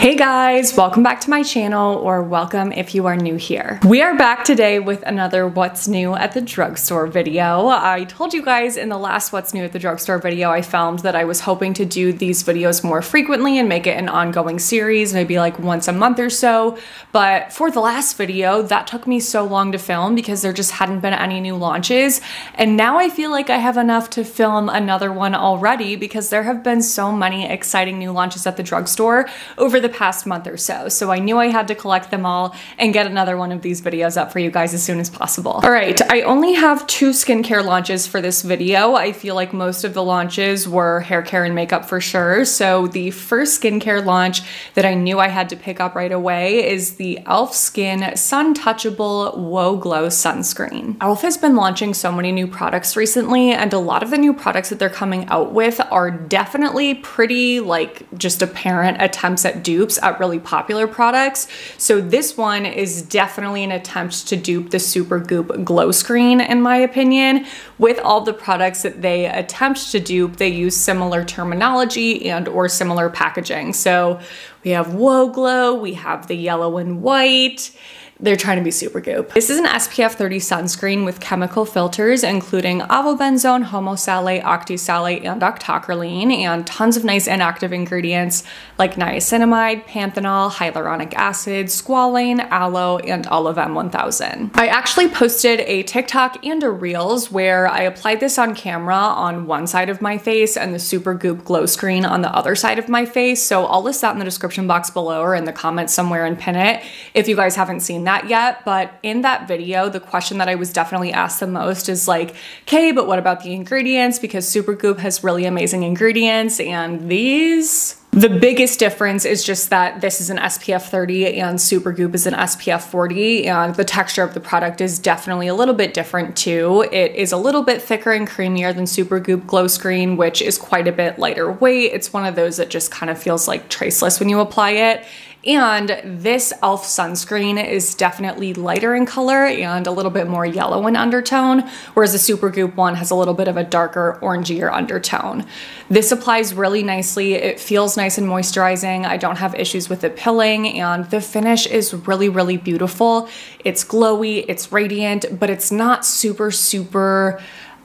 Hey guys, welcome back to my channel or welcome if you are new here. We are back today with another what's new at the drugstore video. I told you guys in the last what's new at the drugstore video I filmed that I was hoping to do these videos more frequently and make it an ongoing series, maybe like once a month or so. But for the last video, that took me so long to film because there just hadn't been any new launches. And now I feel like I have enough to film another one already because there have been so many exciting new launches at the drugstore over the past month or so. So I knew I had to collect them all and get another one of these videos up for you guys as soon as possible. All right, I only have two skincare launches for this video. I feel like most of the launches were hair care and makeup for sure. So the first skincare launch that I knew I had to pick up right away is the e.l.f. Skin Sun Touchable Whoa Glow Sunscreen. e.l.f. has been launching so many new products recently and a lot of the new products that they're coming out with are definitely pretty like just apparent attempts at dupes dupes at really popular products. So this one is definitely an attempt to dupe the Supergoop Glow Screen in my opinion. With all the products that they attempt to dupe, they use similar terminology and or similar packaging. So we have Whoa Glow, we have the yellow and white, they're trying to be Supergoop. This is an SPF 30 sunscreen with chemical filters, including avobenzone, homosalate, octisalate, and octocrylene, and tons of nice inactive ingredients like niacinamide, panthenol, hyaluronic acid, squalane, aloe, and Olivem 1000. I actually posted a TikTok and a Reels where I applied this on camera on one side of my face and the Supergoop glow screen on the other side of my face. So I'll list that in the description box below or in the comments somewhere and pin it if you guys haven't seen that that yet, but in that video, the question that I was definitely asked the most is like, okay, but what about the ingredients? Because Supergoop has really amazing ingredients and these the biggest difference is just that this is an SPF 30 and Supergoop is an SPF 40 and the texture of the product is definitely a little bit different too. It is a little bit thicker and creamier than Supergoop Glow Screen, which is quite a bit lighter weight. It's one of those that just kind of feels like traceless when you apply it. And this e.l.f. sunscreen is definitely lighter in color and a little bit more yellow in undertone, whereas the Supergoop one has a little bit of a darker orangier undertone. This applies really nicely. It feels nice and moisturizing. I don't have issues with it pilling and the finish is really, really beautiful. It's glowy, it's radiant, but it's not super, super,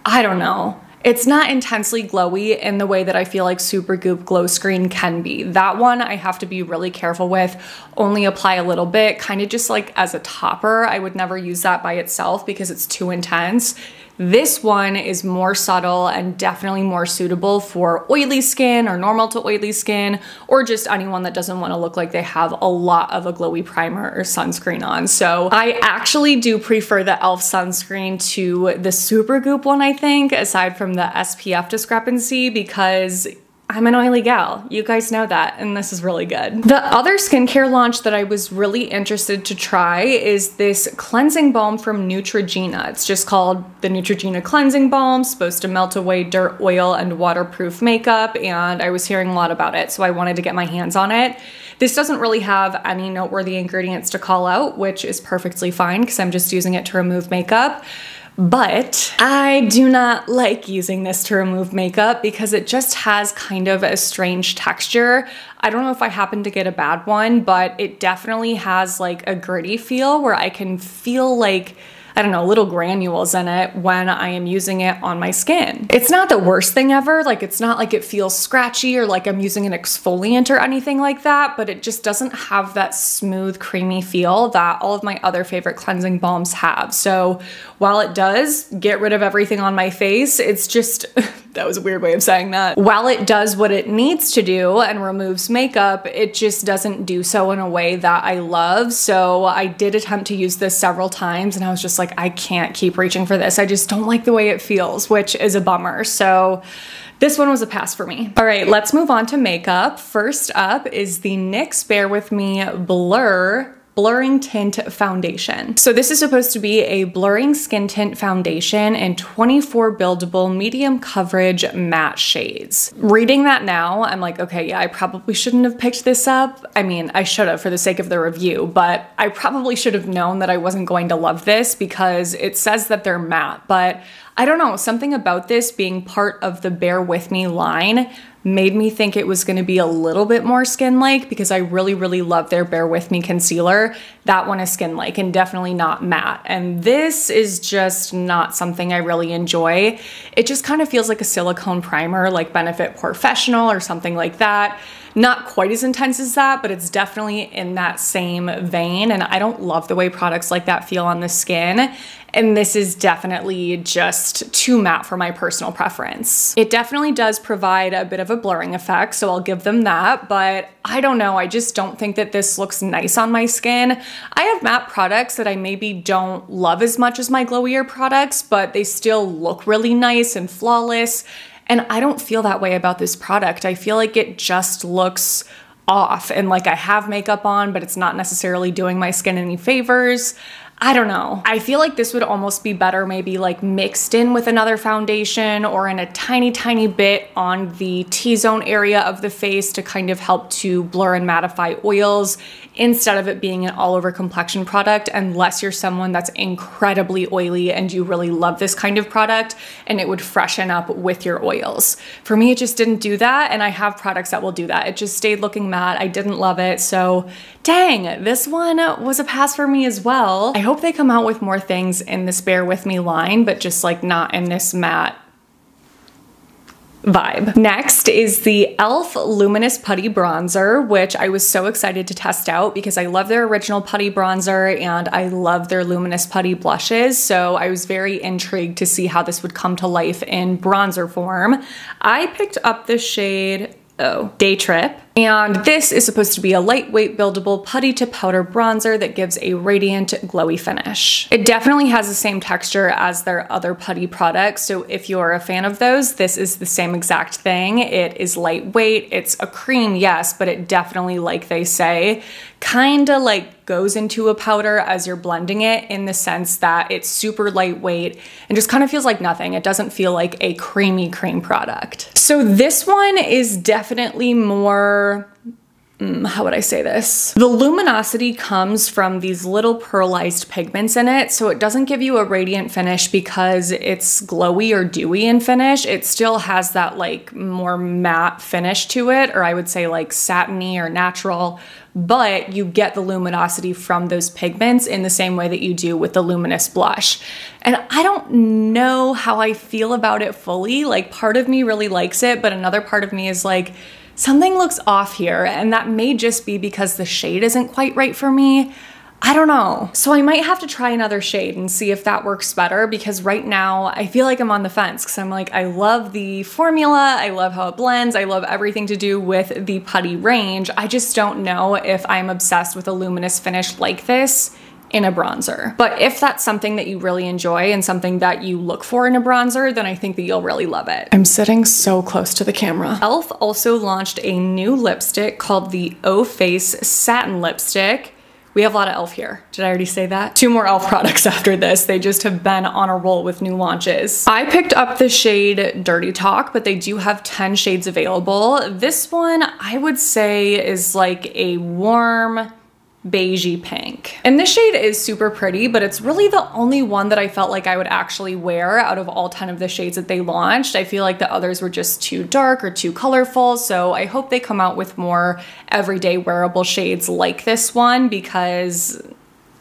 I don't know it's not intensely glowy in the way that I feel like Supergoop Glow Screen can be. That one I have to be really careful with, only apply a little bit, kind of just like as a topper. I would never use that by itself because it's too intense. This one is more subtle and definitely more suitable for oily skin or normal to oily skin or just anyone that doesn't want to look like they have a lot of a glowy primer or sunscreen on. So I actually do prefer the e.l.f. sunscreen to the Supergoop one, I think, aside from the SPF discrepancy because I'm an oily gal. You guys know that, and this is really good. The other skincare launch that I was really interested to try is this cleansing balm from Neutrogena. It's just called the Neutrogena Cleansing Balm, supposed to melt away dirt, oil, and waterproof makeup, and I was hearing a lot about it, so I wanted to get my hands on it. This doesn't really have any noteworthy ingredients to call out, which is perfectly fine because I'm just using it to remove makeup. But I do not like using this to remove makeup because it just has kind of a strange texture. I don't know if I happen to get a bad one, but it definitely has like a gritty feel where I can feel like I don't know, little granules in it when I am using it on my skin. It's not the worst thing ever. Like it's not like it feels scratchy or like I'm using an exfoliant or anything like that, but it just doesn't have that smooth, creamy feel that all of my other favorite cleansing balms have. So while it does get rid of everything on my face, it's just, that was a weird way of saying that. While it does what it needs to do and removes makeup, it just doesn't do so in a way that I love. So I did attempt to use this several times and I was just like, like, I can't keep reaching for this. I just don't like the way it feels, which is a bummer. So this one was a pass for me. All right, let's move on to makeup. First up is the NYX Bear With Me Blur blurring tint foundation. So this is supposed to be a blurring skin tint foundation in 24 buildable medium coverage matte shades. Reading that now, I'm like, okay, yeah, I probably shouldn't have picked this up. I mean, I should have for the sake of the review, but I probably should have known that I wasn't going to love this because it says that they're matte, but I don't know, something about this being part of the Bear With Me line made me think it was going to be a little bit more skin like because I really, really love their Bear With Me concealer. That one is skin like and definitely not matte. And this is just not something I really enjoy. It just kind of feels like a silicone primer like Benefit Professional or something like that. Not quite as intense as that, but it's definitely in that same vein. And I don't love the way products like that feel on the skin. And this is definitely just too matte for my personal preference. It definitely does provide a bit of a blurring effect, so I'll give them that, but I don't know, I just don't think that this looks nice on my skin. I have matte products that I maybe don't love as much as my glowier products, but they still look really nice and flawless. And I don't feel that way about this product. I feel like it just looks off and like I have makeup on, but it's not necessarily doing my skin any favors. I don't know. I feel like this would almost be better maybe like mixed in with another foundation or in a tiny, tiny bit on the T-zone area of the face to kind of help to blur and mattify oils instead of it being an all over complexion product unless you're someone that's incredibly oily and you really love this kind of product and it would freshen up with your oils. For me, it just didn't do that and I have products that will do that. It just stayed looking matte. I didn't love it. So dang, this one was a pass for me as well. I hope they come out with more things in this Bear With Me line, but just like not in this matte vibe. Next is the e.l.f. Luminous Putty Bronzer, which I was so excited to test out because I love their original putty bronzer and I love their luminous putty blushes. So I was very intrigued to see how this would come to life in bronzer form. I picked up the shade Oh, Day Trip. And this is supposed to be a lightweight buildable putty to powder bronzer that gives a radiant glowy finish. It definitely has the same texture as their other putty products. So if you're a fan of those, this is the same exact thing. It is lightweight. It's a cream, yes, but it definitely, like they say, kind of like goes into a powder as you're blending it in the sense that it's super lightweight and just kind of feels like nothing. It doesn't feel like a creamy cream product. So this one is definitely more Mm, how would I say this? The luminosity comes from these little pearlized pigments in it, so it doesn't give you a radiant finish because it's glowy or dewy in finish. It still has that like more matte finish to it, or I would say like satiny or natural, but you get the luminosity from those pigments in the same way that you do with the luminous blush. And I don't know how I feel about it fully. Like part of me really likes it, but another part of me is like, something looks off here, and that may just be because the shade isn't quite right for me. I don't know. So I might have to try another shade and see if that works better because right now I feel like I'm on the fence because I'm like, I love the formula, I love how it blends, I love everything to do with the putty range. I just don't know if I'm obsessed with a luminous finish like this in a bronzer. But if that's something that you really enjoy and something that you look for in a bronzer, then I think that you'll really love it. I'm sitting so close to the camera. e.l.f. also launched a new lipstick called the O Face Satin Lipstick. We have a lot of e.l.f. here. Did I already say that? Two more e.l.f. products after this. They just have been on a roll with new launches. I picked up the shade Dirty Talk, but they do have 10 shades available. This one I would say is like a warm, beigey pink. And this shade is super pretty, but it's really the only one that I felt like I would actually wear out of all 10 of the shades that they launched. I feel like the others were just too dark or too colorful, so I hope they come out with more everyday wearable shades like this one because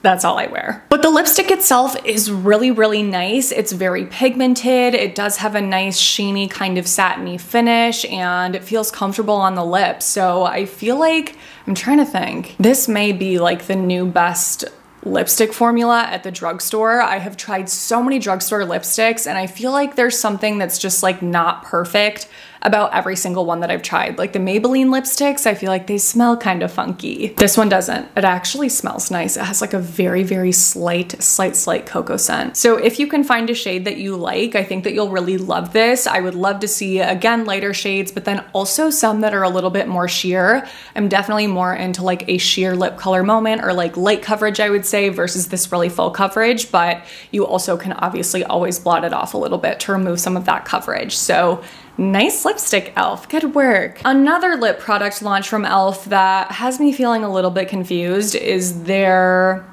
that's all I wear. But the lipstick itself is really, really nice. It's very pigmented. It does have a nice sheeny kind of satiny finish and it feels comfortable on the lips. So I feel like, I'm trying to think, this may be like the new best lipstick formula at the drugstore. I have tried so many drugstore lipsticks and I feel like there's something that's just like not perfect about every single one that I've tried. Like the Maybelline lipsticks, I feel like they smell kind of funky. This one doesn't. It actually smells nice. It has like a very, very slight, slight, slight cocoa scent. So if you can find a shade that you like, I think that you'll really love this. I would love to see, again, lighter shades, but then also some that are a little bit more sheer. I'm definitely more into like a sheer lip color moment or like light coverage, I would say, versus this really full coverage, but you also can obviously always blot it off a little bit to remove some of that coverage. So Nice lipstick, e.l.f. Good work. Another lip product launch from e.l.f. that has me feeling a little bit confused is their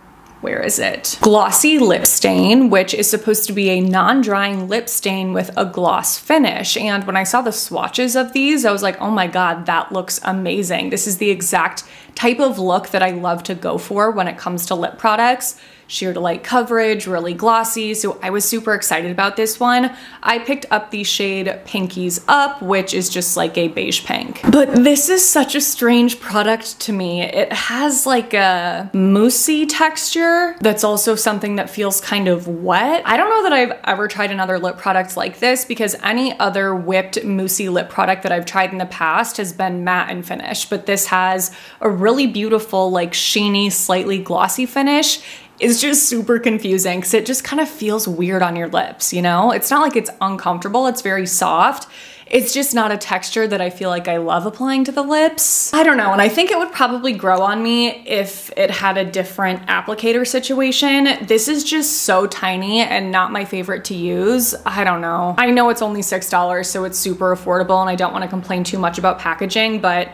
where is it? Glossy Lip Stain, which is supposed to be a non-drying lip stain with a gloss finish. And when I saw the swatches of these, I was like, oh my God, that looks amazing. This is the exact type of look that I love to go for when it comes to lip products sheer to light coverage, really glossy. So I was super excited about this one. I picked up the shade Pinkies Up, which is just like a beige pink. But this is such a strange product to me. It has like a moussey texture that's also something that feels kind of wet. I don't know that I've ever tried another lip product like this because any other whipped moussey lip product that I've tried in the past has been matte and finish, but this has a really beautiful like sheeny, slightly glossy finish is just super confusing because it just kind of feels weird on your lips, you know? It's not like it's uncomfortable, it's very soft. It's just not a texture that I feel like I love applying to the lips. I don't know, and I think it would probably grow on me if it had a different applicator situation. This is just so tiny and not my favorite to use. I don't know. I know it's only $6, so it's super affordable and I don't wanna complain too much about packaging, but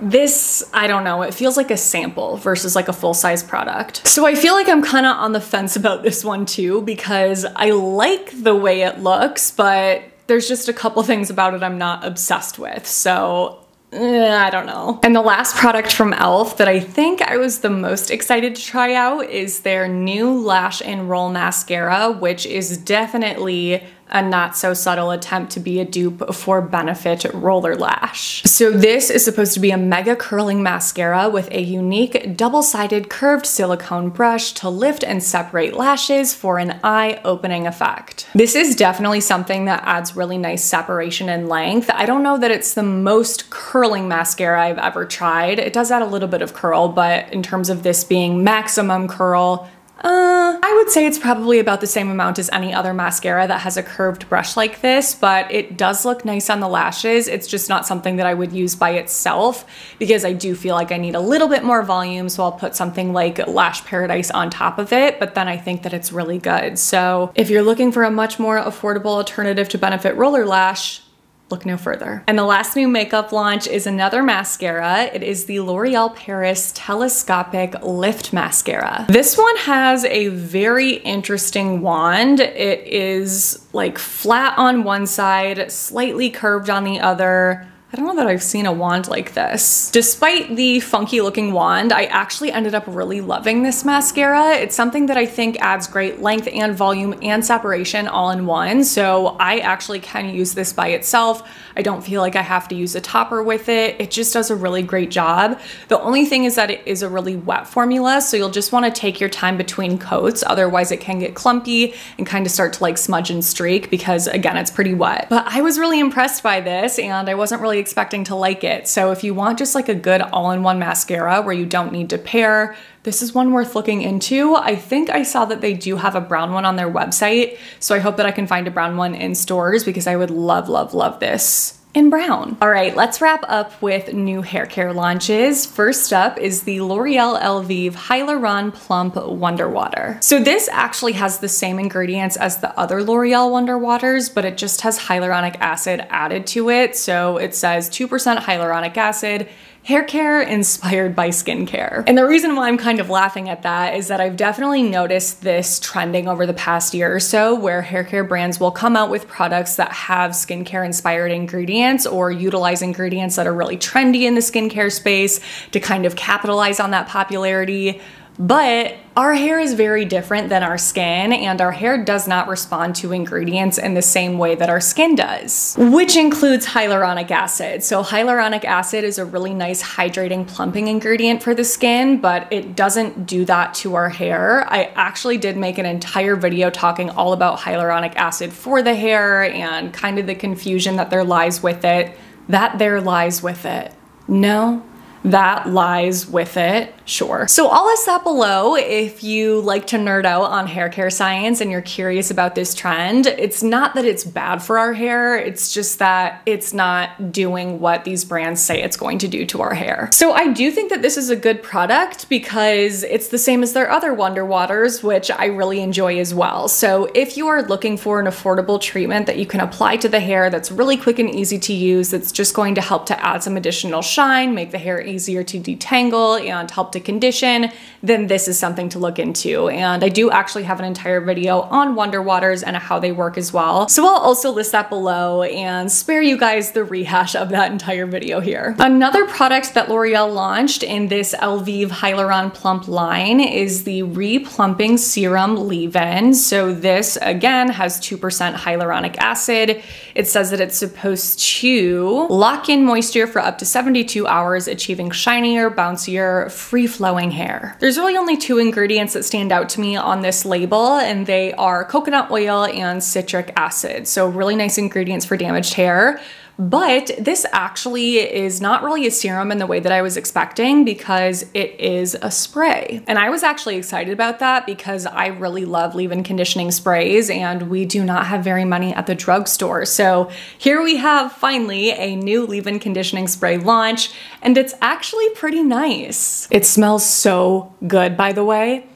this, I don't know, it feels like a sample versus like a full size product. So I feel like I'm kind of on the fence about this one too because I like the way it looks, but there's just a couple things about it I'm not obsessed with. So eh, I don't know. And the last product from e.l.f. that I think I was the most excited to try out is their new Lash and Roll Mascara, which is definitely a not so subtle attempt to be a dupe for Benefit Roller Lash. So this is supposed to be a mega curling mascara with a unique double-sided curved silicone brush to lift and separate lashes for an eye-opening effect. This is definitely something that adds really nice separation and length. I don't know that it's the most curling mascara I've ever tried. It does add a little bit of curl, but in terms of this being maximum curl, uh, I would say it's probably about the same amount as any other mascara that has a curved brush like this, but it does look nice on the lashes. It's just not something that I would use by itself because I do feel like I need a little bit more volume, so I'll put something like Lash Paradise on top of it, but then I think that it's really good. So if you're looking for a much more affordable alternative to Benefit Roller Lash, look no further. And the last new makeup launch is another mascara. It is the L'Oreal Paris Telescopic Lift Mascara. This one has a very interesting wand. It is like flat on one side, slightly curved on the other, I don't know that I've seen a wand like this. Despite the funky looking wand, I actually ended up really loving this mascara. It's something that I think adds great length and volume and separation all in one. So I actually can use this by itself. I don't feel like I have to use a topper with it. It just does a really great job. The only thing is that it is a really wet formula. So you'll just wanna take your time between coats. Otherwise it can get clumpy and kind of start to like smudge and streak because again, it's pretty wet. But I was really impressed by this and I wasn't really expecting to like it. So if you want just like a good all-in-one mascara where you don't need to pair, this is one worth looking into. I think I saw that they do have a brown one on their website. So I hope that I can find a brown one in stores because I would love, love, love this in brown. All right, let's wrap up with new hair care launches. First up is the L'Oreal Elvive Hyaluron Plump Wonder Water. So this actually has the same ingredients as the other L'Oreal Wonder Waters, but it just has hyaluronic acid added to it. So it says 2% hyaluronic acid, hair care inspired by skincare. And the reason why I'm kind of laughing at that is that I've definitely noticed this trending over the past year or so where hair care brands will come out with products that have skincare inspired ingredients or utilize ingredients that are really trendy in the skincare space to kind of capitalize on that popularity. But our hair is very different than our skin, and our hair does not respond to ingredients in the same way that our skin does, which includes hyaluronic acid. So, hyaluronic acid is a really nice hydrating, plumping ingredient for the skin, but it doesn't do that to our hair. I actually did make an entire video talking all about hyaluronic acid for the hair and kind of the confusion that there lies with it. That there lies with it. No, that lies with it Sure. So I'll list that below if you like to nerd out on hair care science and you're curious about this trend. It's not that it's bad for our hair, it's just that it's not doing what these brands say it's going to do to our hair. So I do think that this is a good product because it's the same as their other Wonder Waters, which I really enjoy as well. So if you are looking for an affordable treatment that you can apply to the hair that's really quick and easy to use, that's just going to help to add some additional shine, make the hair easier to detangle and help to condition, then this is something to look into. And I do actually have an entire video on Wonder Waters and how they work as well. So I'll also list that below and spare you guys the rehash of that entire video here. Another product that L'Oreal launched in this Elvive Hyaluron Plump line is the Replumping Serum Leave-In. So this again has 2% hyaluronic acid. It says that it's supposed to lock in moisture for up to 72 hours, achieving shinier, bouncier, free-flowing hair. There's really only two ingredients that stand out to me on this label, and they are coconut oil and citric acid. So really nice ingredients for damaged hair. But this actually is not really a serum in the way that I was expecting because it is a spray. And I was actually excited about that because I really love leave-in conditioning sprays and we do not have very many at the drugstore. So here we have finally a new leave-in conditioning spray launch and it's actually pretty nice. It smells so good by the way.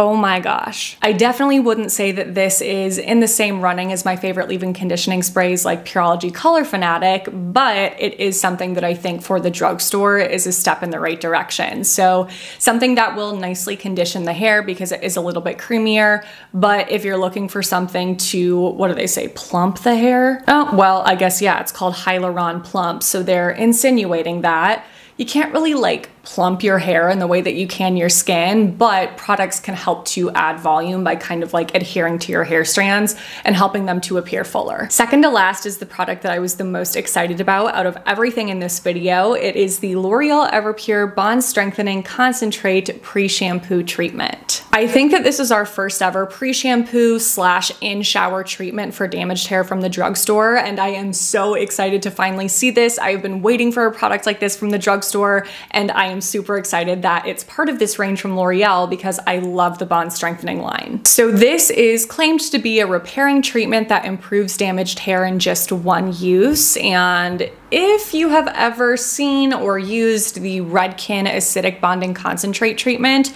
Oh my gosh. I definitely wouldn't say that this is in the same running as my favorite leave-in conditioning sprays like Pureology Color Fanatic, but it is something that I think for the drugstore is a step in the right direction. So something that will nicely condition the hair because it is a little bit creamier, but if you're looking for something to, what do they say, plump the hair? Oh, well, I guess, yeah, it's called Hyaluron Plump. So they're insinuating that you can't really like plump your hair in the way that you can your skin, but products can help to add volume by kind of like adhering to your hair strands and helping them to appear fuller. Second to last is the product that I was the most excited about out of everything in this video. It is the L'Oreal Everpure Bond Strengthening Concentrate Pre-Shampoo Treatment. I think that this is our first ever pre-shampoo slash in-shower treatment for damaged hair from the drugstore, and I am so excited to finally see this. I've been waiting for a product like this from the drugstore, and I am super excited that it's part of this range from L'Oreal because I love the bond strengthening line. So this is claimed to be a repairing treatment that improves damaged hair in just one use. And if you have ever seen or used the Redken acidic bonding concentrate treatment,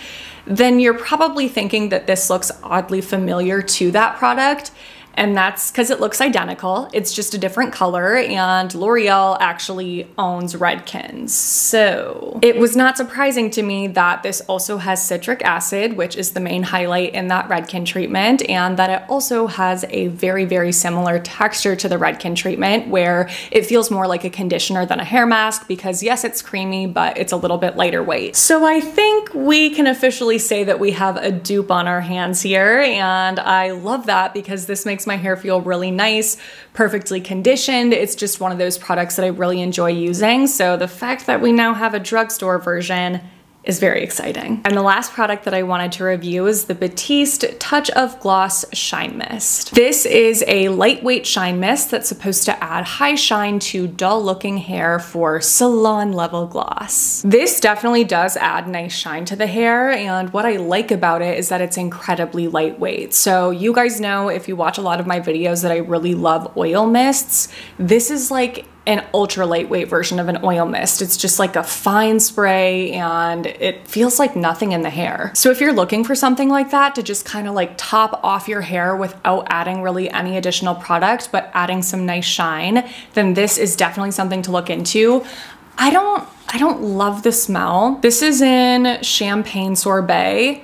then you're probably thinking that this looks oddly familiar to that product and that's because it looks identical. It's just a different color, and L'Oreal actually owns Redkens. So it was not surprising to me that this also has citric acid, which is the main highlight in that Redken treatment, and that it also has a very, very similar texture to the Redken treatment, where it feels more like a conditioner than a hair mask because, yes, it's creamy, but it's a little bit lighter weight. So I think we can officially say that we have a dupe on our hands here, and I love that because this makes makes my hair feel really nice, perfectly conditioned. It's just one of those products that I really enjoy using. So the fact that we now have a drugstore version is very exciting. And the last product that I wanted to review is the Batiste Touch of Gloss Shine Mist. This is a lightweight shine mist that's supposed to add high shine to dull looking hair for salon level gloss. This definitely does add nice shine to the hair and what I like about it is that it's incredibly lightweight. So you guys know if you watch a lot of my videos that I really love oil mists. This is like an ultra lightweight version of an oil mist. It's just like a fine spray and it feels like nothing in the hair. So if you're looking for something like that to just kind of like top off your hair without adding really any additional product, but adding some nice shine, then this is definitely something to look into. I don't, I don't love the smell. This is in Champagne Sorbet.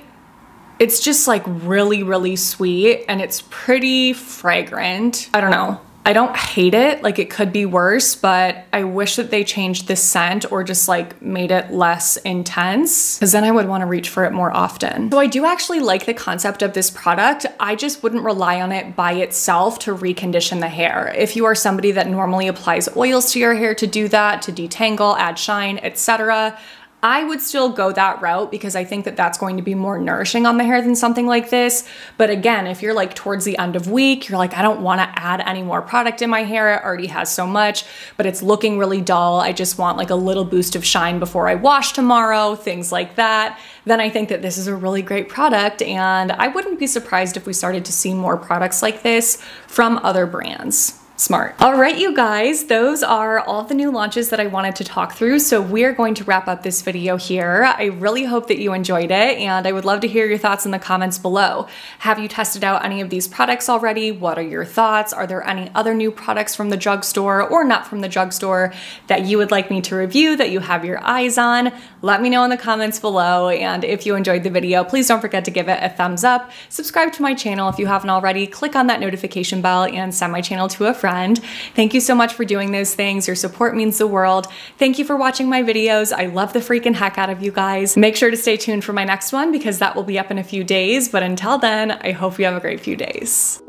It's just like really, really sweet and it's pretty fragrant. I don't know. I don't hate it, like it could be worse, but I wish that they changed the scent or just like made it less intense because then I would want to reach for it more often. So I do actually like the concept of this product. I just wouldn't rely on it by itself to recondition the hair. If you are somebody that normally applies oils to your hair to do that, to detangle, add shine, etc., I would still go that route because I think that that's going to be more nourishing on the hair than something like this. But again, if you're like towards the end of week, you're like, I don't want to add any more product in my hair. It already has so much, but it's looking really dull. I just want like a little boost of shine before I wash tomorrow, things like that. Then I think that this is a really great product. And I wouldn't be surprised if we started to see more products like this from other brands. Smart. All right, you guys, those are all the new launches that I wanted to talk through. So we're going to wrap up this video here. I really hope that you enjoyed it and I would love to hear your thoughts in the comments below. Have you tested out any of these products already? What are your thoughts? Are there any other new products from the drugstore or not from the drugstore that you would like me to review that you have your eyes on? Let me know in the comments below. And if you enjoyed the video, please don't forget to give it a thumbs up. Subscribe to my channel if you haven't already. Click on that notification bell and send my channel to a friend friend. Thank you so much for doing those things. Your support means the world. Thank you for watching my videos. I love the freaking heck out of you guys. Make sure to stay tuned for my next one because that will be up in a few days. But until then, I hope you have a great few days.